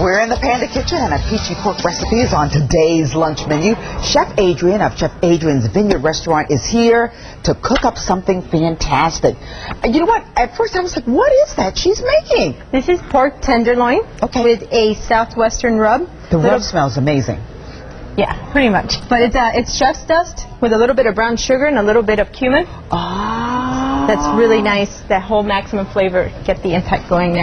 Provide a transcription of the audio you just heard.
We're in the Panda Kitchen, and a peachy pork recipe is on today's lunch menu. Chef Adrianne of Chef Adrianne's Vineyard Restaurant is here to cook up something fantastic. Uh, you know what? At first I was like, what is that she's making? This is pork tenderloin Okay. with a southwestern rub. The Little- rub smells amazing. Yeah, pretty much. But it's uh, it's chef's dust with a little bit of brown sugar and a little bit of cumin. Ah. That's really nice. That whole maximum flavor, get the impact going there.